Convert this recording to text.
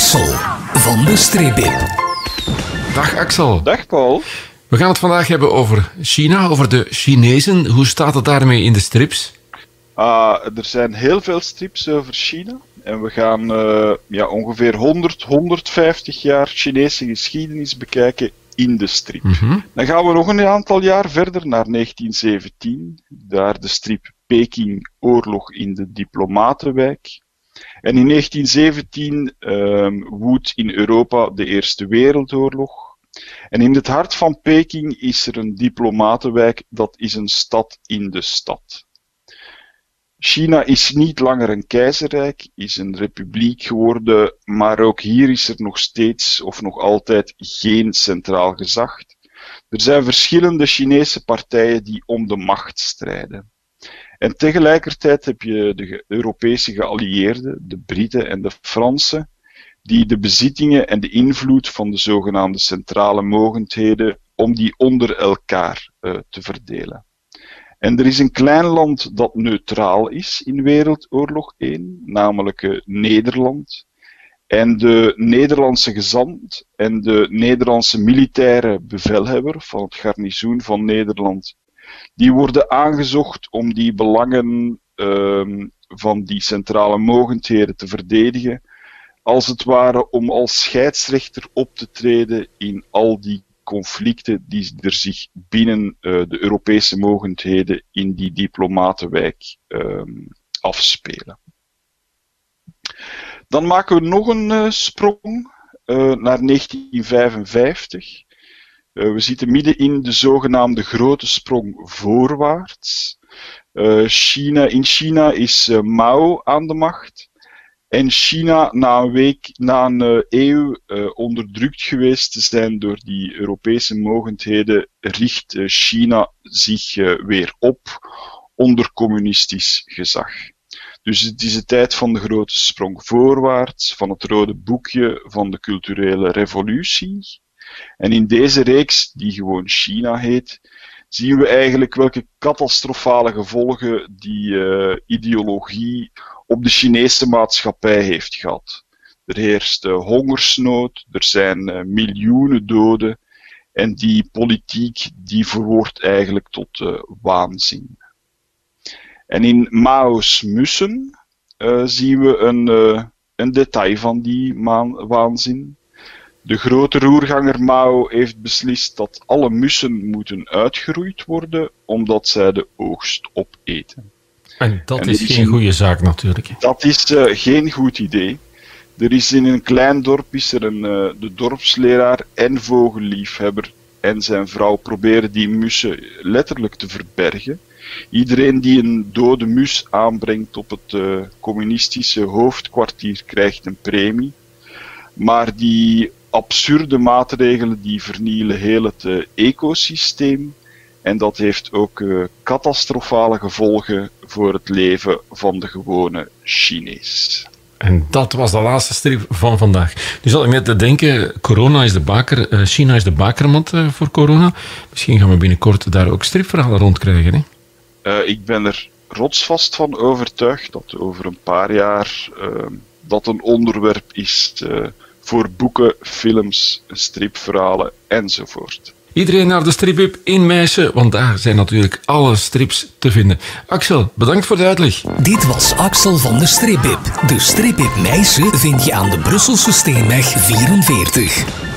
Axel van de Stribib. Dag Axel. Dag Paul. We gaan het vandaag hebben over China, over de Chinezen. Hoe staat het daarmee in de strips? Uh, er zijn heel veel strips over China. En we gaan uh, ja, ongeveer 100, 150 jaar Chinese geschiedenis bekijken in de strip. Mm -hmm. Dan gaan we nog een aantal jaar verder naar 1917, daar de strip Peking Oorlog in de Diplomatenwijk. En in 1917 um, woedt in Europa de Eerste Wereldoorlog. En in het hart van Peking is er een diplomatenwijk, dat is een stad in de stad. China is niet langer een keizerrijk, is een republiek geworden, maar ook hier is er nog steeds of nog altijd geen centraal gezag. Er zijn verschillende Chinese partijen die om de macht strijden. En tegelijkertijd heb je de Europese geallieerden, de Britten en de Fransen, die de bezittingen en de invloed van de zogenaamde centrale mogendheden, om die onder elkaar uh, te verdelen. En er is een klein land dat neutraal is in Wereldoorlog 1, namelijk uh, Nederland. En de Nederlandse gezant en de Nederlandse militaire bevelhebber van het garnizoen van Nederland, die worden aangezocht om die belangen uh, van die centrale mogendheden te verdedigen als het ware om als scheidsrechter op te treden in al die conflicten die er zich binnen uh, de Europese mogendheden in die diplomatenwijk uh, afspelen. Dan maken we nog een uh, sprong naar 1955. We zitten midden in de zogenaamde grote sprong voorwaarts. China, in China is Mao aan de macht. En China na een week, na een eeuw onderdrukt geweest te zijn door die Europese mogendheden, richt China zich weer op onder communistisch gezag. Dus het is de tijd van de grote sprong voorwaarts, van het rode boekje, van de culturele revolutie. En in deze reeks, die gewoon China heet, zien we eigenlijk welke catastrofale gevolgen die ideologie op de Chinese maatschappij heeft gehad. Er heerst uh, hongersnood, er zijn uh, miljoenen doden en die politiek die verwoordt eigenlijk tot waanzin. En in Mao's Mussen zien we een, een detail van die waanzin. De grote roerganger Mao heeft beslist dat alle mussen moeten uitgeroeid worden omdat zij de oogst opeten. En dat is geen goede zaak natuurlijk. Dat is uh, geen goed idee. Er is in een klein dorp is er een, uh, de dorpsleraar en vogelliefhebber en zijn vrouw proberen die mussen letterlijk te verbergen. Iedereen die een dode mus aanbrengt op het uh, communistische hoofdkwartier krijgt een premie. Maar die absurde maatregelen die vernielen heel het ecosysteem. En dat heeft ook uh, catastrofale gevolgen voor het leven van de gewone Chinees. En dat was de laatste strip van vandaag. Nu zat ik net te denken, corona is de baker, uh, China is de bakermat voor corona. Misschien gaan we binnenkort daar ook stripverhalen rond krijgen. Hè? ik ben er rotsvast van overtuigd dat over een paar jaar dat een onderwerp is voor boeken, films, stripverhalen enzovoort. Iedereen naar de stripweb in Meijsen, want daar zijn natuurlijk alle strips te vinden. Axel, bedankt voor de uitleg. Dit was Axel van de Stripweb. De Stripweb Meijsen vind je aan de Brusselse Steenweg 44.